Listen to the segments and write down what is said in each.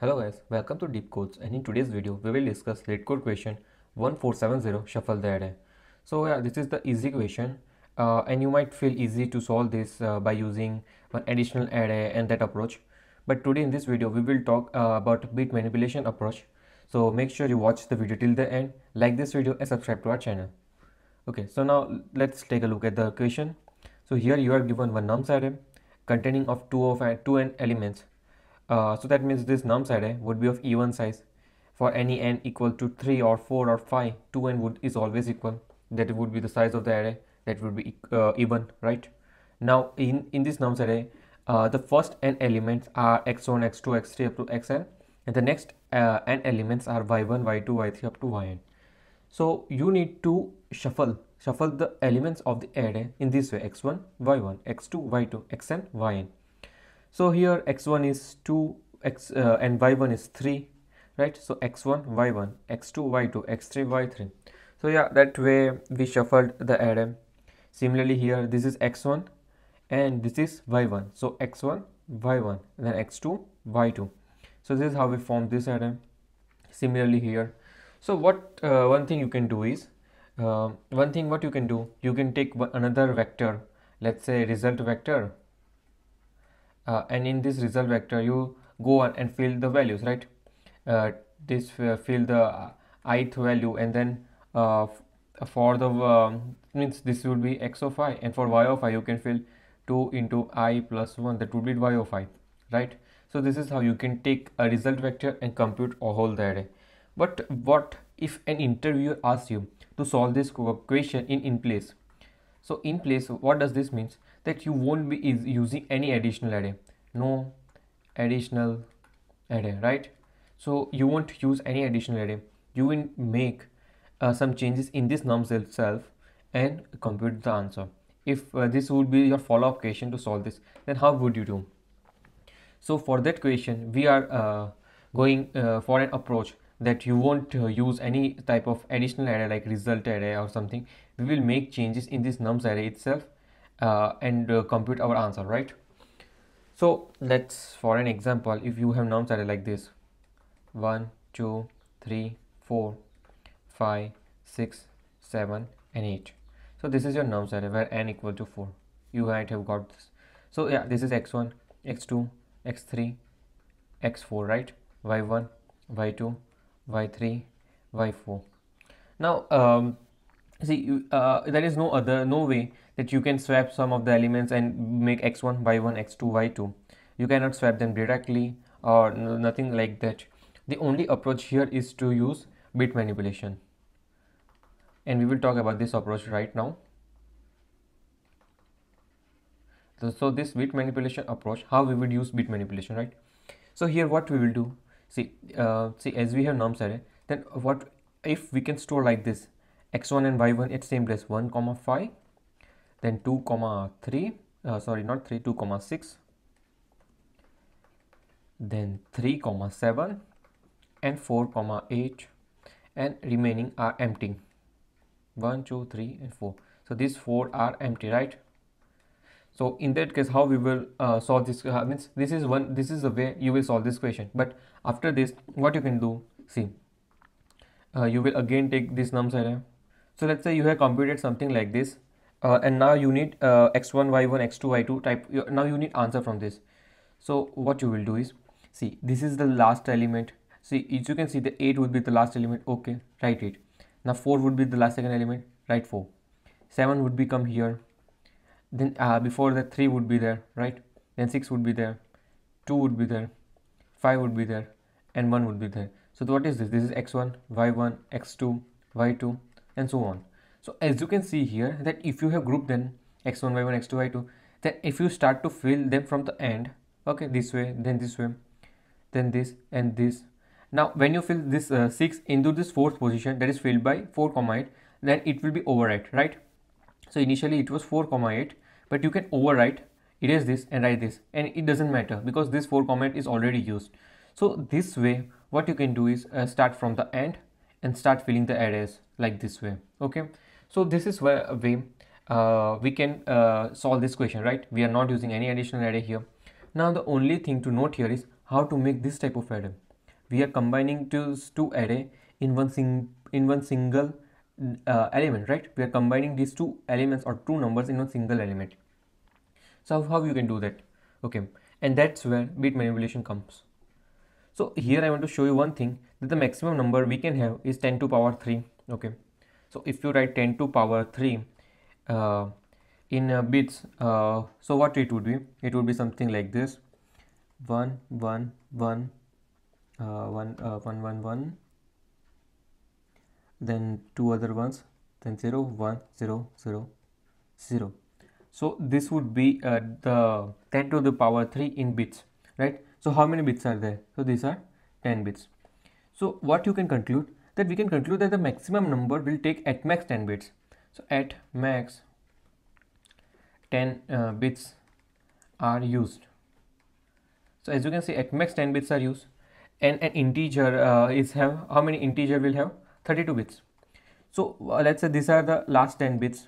Hello guys, welcome to Deep Codes and in today's video we will discuss LeetCode question 1470 shuffle the array. So yeah, this is the easy question uh, and you might feel easy to solve this uh, by using one additional array and that approach. But today in this video we will talk uh, about bit manipulation approach. So make sure you watch the video till the end, like this video and subscribe to our channel. Okay, so now let's take a look at the question. So here you are given one nums array containing of two of two n elements uh, so that means this nums array would be of even size. For any n equal to 3 or 4 or 5 2n would is always equal. That would be the size of the array. That would be uh, even right? Now in in this nums array uh, the first n elements are x1 x2 x3 up to xn. And the next uh, n elements are y1 y2 y3 up to yn. So you need to shuffle shuffle the elements of the array in this way. x1 y1 x2 y2 xn yn so here x1 is 2 x uh, and y1 is 3 right? So x1 y1 x2 y2 x3 y3 so yeah that way we shuffled the array similarly here this is x1 and this is y1 so x1 y1 then x2 y2 so this is how we form this array similarly here. So what uh, one thing you can do is uh, one thing what you can do you can take another vector. Let's say result vector uh, and in this result vector you go on and fill the values right? Uh, this uh, fill the ith value and then uh, for the um, means this would be x of i and for y of i you can fill 2 into i plus 1 that would be y of i right? So this is how you can take a result vector and compute a whole the array but what if an interviewer asks you to solve this question in in place so in place what does this means? That you won't be using any additional array. No additional array right? So you won't use any additional array. You will make uh, some changes in this nums itself and compute the answer. If uh, this would be your follow-up question to solve this then how would you do? So for that question we are uh, going uh, for an approach that you won't uh, use any type of additional array like result array or something. We will make changes in this nums array itself uh, and uh, compute our answer right? So let's for an example if you have nums array like this. 1 2 3 4 5 6 7 and 8 so this is your nums array where n equal to 4 you might have got this. So yeah this is x1 x2 x3 x4 right? Y1 y2 y3 y4 now um, see uh, there is no other no way that you can swap some of the elements and make x1 y1 x2 y2 you cannot swap them directly or nothing like that. The only approach here is to use bit manipulation. And we will talk about this approach right now. So, so this bit manipulation approach how we would use bit manipulation right? So here what we will do see uh, see as we have nums array then what if we can store like this? X1 and y1 at same place 1 comma 5 then 2 comma 3 uh, sorry not 3 2 comma 6 then 3 comma 7 and 4 comma 8 and remaining are empty. 1 2 3 and 4 so these four are empty right so in that case how we will uh, solve this uh, means this is one this is the way you will solve this question. But after this what you can do? See uh, you will again take this nums array so let's say you have computed something like this uh, and now you need uh, x1 y1 x2 y2 type now you need answer from this. So what you will do is see this is the last element. See as you can see the 8 would be the last element. Okay write it. Now 4 would be the last second element. Write 4 7 would become here then uh, before that 3 would be there right? Then 6 would be there 2 would be there 5 would be there and 1 would be there. So what is this? This is x1 y1 x2 y2 and so on. So as you can see here that if you have grouped then x1 y1 x2 y2 then if you start to fill them from the end okay this way then this way then this and this. Now when you fill this uh, 6 into this fourth position that is filled by 4 comma 8 then it will be overwrite right so initially it was 4 comma 8 but you can overwrite erase this and write this and it doesn't matter because this 4 comma 8 is already used. So this way what you can do is uh, start from the end and start filling the arrays like this way okay? So this is where a way uh, we can uh, solve this question right? We are not using any additional array here. Now the only thing to note here is how to make this type of array. We are combining two two array in one sing in one single uh, element right? We are combining these two elements or two numbers in a single element. So how you can do that? Okay. And that's where bit manipulation comes. So here i want to show you one thing that the maximum number we can have is 10 to power 3 okay. So if you write 10 to power 3 uh, in uh, bits uh, so what it would be? It would be something like this. 1 1 1 uh, 1 uh, 1 1 1 then two other ones then 0 1 0 0 0 so this would be uh, the 10 to the power 3 in bits right? So how many bits are there? So these are 10 bits. So what you can conclude that we can conclude that the maximum number will take at max 10 bits. So at max 10 uh, bits are used. So as you can see at max 10 bits are used. And an integer uh, is have how many integer will have 32 bits. So uh, let's say these are the last 10 bits.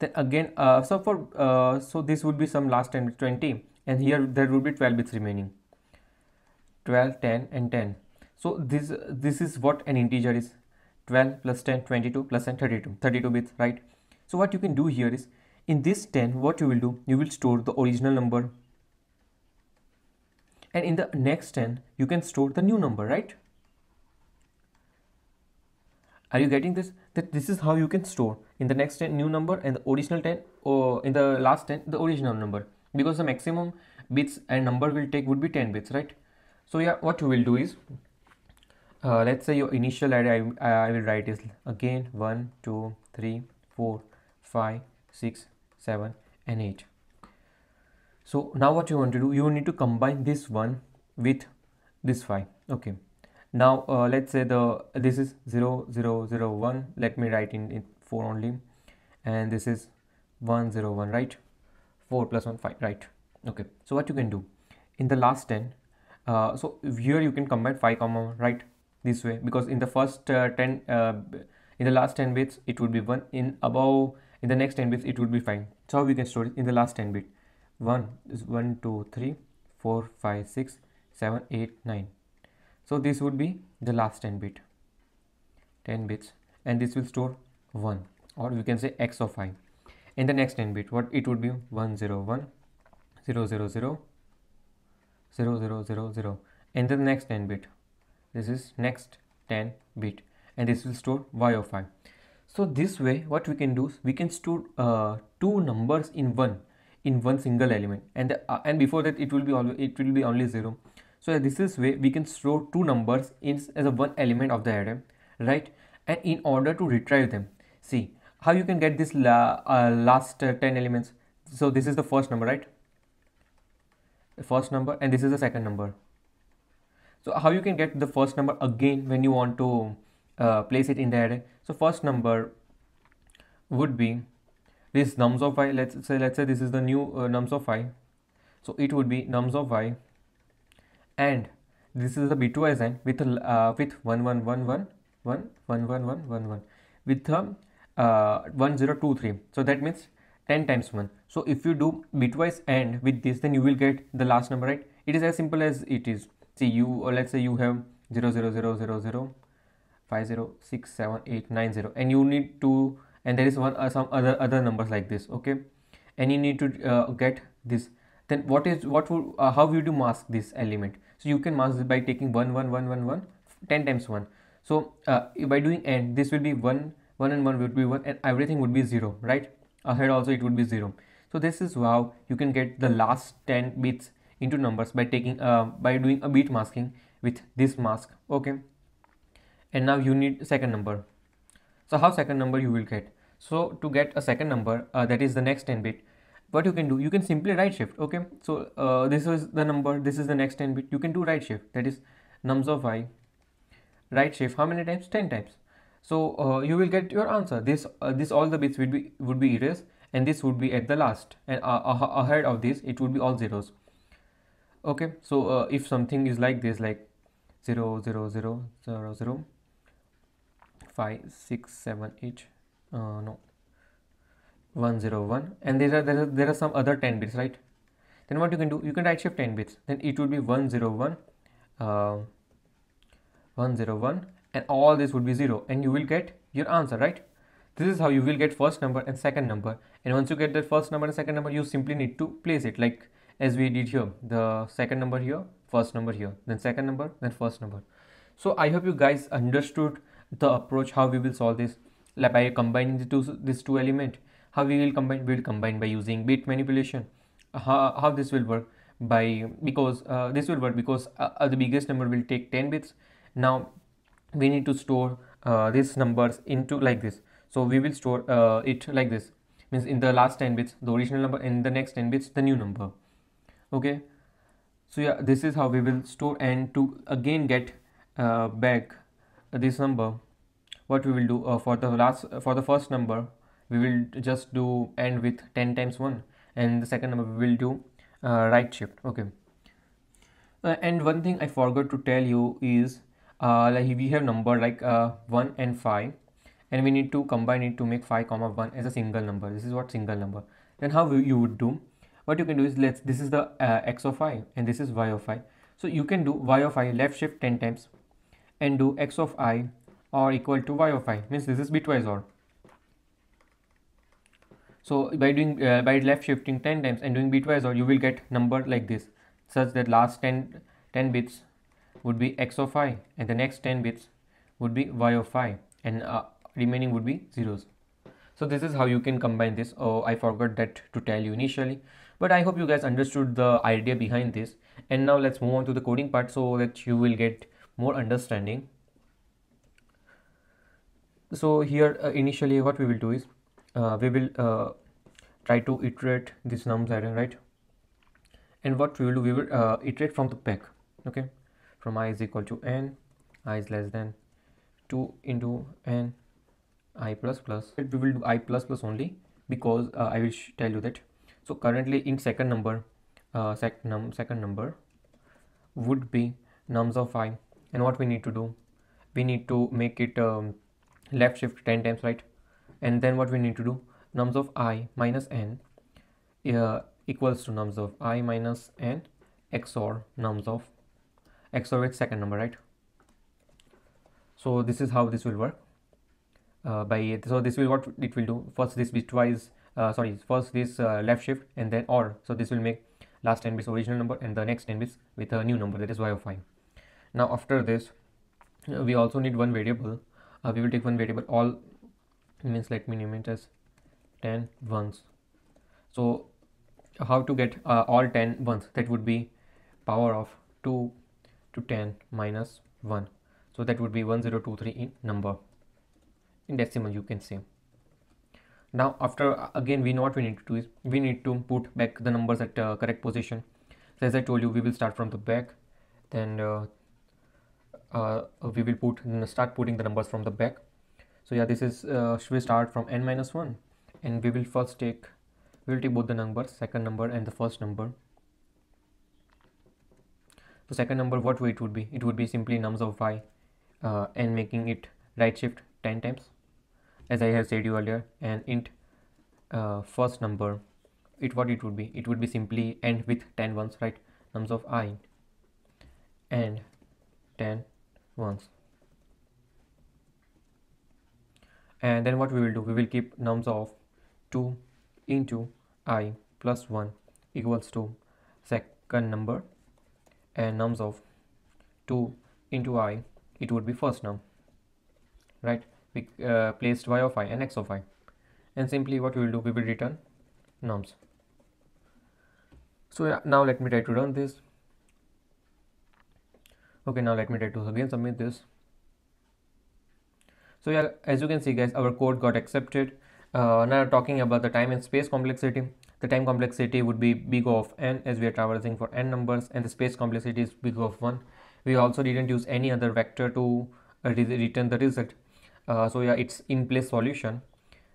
Then again uh, so for uh, so this would be some last 10 20 and here there would be 12 bits remaining. 12 10 and 10 so this this is what an integer is. 12 plus 10 22 plus 10 32 32 bits right? So what you can do here is in this 10 what you will do you will store the original number. And in the next 10 you can store the new number right are you getting this? That this is how you can store in the next 10 new number and the original 10 or in the last 10 the original number. Because the maximum bits and number will take would be 10 bits right? So yeah what you will do is uh, let's say your initial array I, I will write is again 1 2 3 4 5 6 7 and 8 so now what you want to do you need to combine this one with this 5 okay now uh, let's say the this is 0 0 0 1 let me write in, in 4 only. And this is 1 0 1 right? 4 plus 1 5 right? Okay. So what you can do? In the last 10 uh, so here you can combine 5 comma right? This way. Because in the first uh, 10 uh, in the last 10 bits it would be 1 in above in the next 10 bits it would be 5 so we can store it in the last 10 bit. 1 is 1 2 3 4 5 6 7 8 9 so this would be the last 10 bit. 10 bits. And this will store 1 or we can say x of i in the next 10 bit what it would be? 1 0 1 0 0 0 0 0 0 0 and the next 10 bit this is next 10 bit. And this will store y of i so this way what we can do is we can store uh, two numbers in one in one single element. And the, uh, and before that it will be always it will be only zero so this is way we can store two numbers in as a one element of the array right? And in order to retrieve them see how you can get this la uh, last uh, 10 elements. So this is the first number right? The first number and this is the second number. So how you can get the first number again when you want to uh, place it in the array? So first number would be this nums of i. Let's say let's say this is the new uh, nums of i. So it would be nums of i and this is the bitwise AND with uh, with 1 1 1 1 1 1 1 1 1 1 with um, uh, 1 0 2 3 so that means 10 times 1 so if you do bitwise AND with this then you will get the last number right? It is as simple as it is. See you or let's say you have 0 0 0 0 0 5 0 6 7 8 9 0 and you need to and there is one uh, some other other numbers like this okay? And you need to uh, get this. Then what is what would uh, how would you mask this element so you can mask this by taking 1 1 1 1 1 10 times 1 so uh, by doing and this will be 1 1 and 1 would be 1 and everything would be 0 right? Ahead also it would be 0 so this is how you can get the last 10 bits into numbers by taking uh, by doing a bit masking with this mask okay? And now you need second number. So how second number you will get? So to get a second number uh, that is the next 10 bit what you can do you can simply right shift okay? So uh, this is the number this is the next 10 bit. You can do right shift that is nums of i right shift how many times? 10 times. So uh, you will get your answer. This uh, this all the bits would be would be erased and this would be at the last and uh, ahead of this it would be all zeros. Okay so uh, if something is like this like 0 0 0 0 0 5 6 7 8 uh, no 101 and there are, there are there are some other 10 bits right? Then what you can do you can right shift 10 bits. Then it would be 101 uh, 101 and all this would be 0 and you will get your answer right? This is how you will get first number and second number. And once you get the first number and second number you simply need to place it. Like as we did here the second number here first number here then second number then first number. So i hope you guys understood the approach how we will solve this. Like by combining the two these two element how we will combine we will combine by using bit manipulation. How, how this will work? By because uh, this will work because uh, the biggest number will take 10 bits. Now we need to store uh, these numbers into like this. So we will store uh, it like this. Means in the last 10 bits the original number in the next 10 bits the new number. Okay? So yeah this is how we will store and to again get uh, back this number what we will do uh, for the last for the first number we will just do end with 10 times 1 and the second number we will do uh, right shift okay. Uh, and one thing i forgot to tell you is uh, like we have number like uh, 1 and 5 and we need to combine it to make 5 comma 1 as a single number. This is what single number. Then how you would do? What you can do is let's this is the uh, x of i and this is y of i. So you can do y of i left shift 10 times and do x of i or equal to y of i. Means this is bitwise or so by doing uh, by left shifting 10 times and doing bitwise or you will get number like this such that last 10 10 bits would be x of i and the next 10 bits would be y of i and uh, remaining would be zeros. So this is how you can combine this. Oh i forgot that to tell you initially but i hope you guys understood the idea behind this. And now let's move on to the coding part so that you will get more understanding. So here uh, initially what we will do is uh, we will uh, try to iterate this nums item right? And what we will do we will uh, iterate from the back okay? From i is equal to n i is less than 2 into n i plus plus. We will do i plus plus only because uh, i will tell you that. So currently in second number uh, sec num second number would be nums of i. And what we need to do? We need to make it um, left shift 10 times right and then what we need to do? Nums of i minus n uh, equals to nums of i minus n xor nums of XOR with second number right? So this is how this will work. Uh, by so this will what it will do? First this bitwise uh, sorry first this uh, left shift and then or. So this will make last 10 bits original number and the next 10 bits with a new number that is y of i. Now after this we also need one variable. Uh, we will take one variable all means let me name it as 10 ones. So how to get uh, all 10 ones? That would be power of 2 to 10 minus 1 so that would be 1023 in number. In decimal you can say now after again we know what we need to do is we need to put back the numbers at uh, correct position. So as i told you we will start from the back then uh, uh, we will put start putting the numbers from the back so yeah this is uh, we start from n minus 1 and we will first take we will take both the numbers second number and the first number. So second number what it would be? It would be simply nums of y uh, and making it right shift 10 times. As I have said you earlier and int uh, first number it what it would be? It would be simply end with 10 ones right? Nums of i and 10 ones and then what we will do we will keep nums of 2 into i plus 1 equals to second number. And nums of 2 into i it would be first num right? We uh, placed y of i and x of i. And simply what we will do we will return nums. So yeah, now let me try to run this. Okay now let me try to again submit this so yeah as you can see guys our code got accepted. Uh, now talking about the time and space complexity the time complexity would be big of n as we are traversing for n numbers and the space complexity is big of 1 we also didn't use any other vector to uh, re return the result. Uh, so yeah it's in place solution.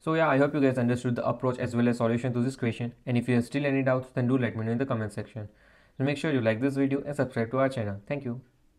So yeah i hope you guys understood the approach as well as solution to this question. And if you have still any doubts then do let me know in the comment section. So make sure you like this video and subscribe to our channel. Thank you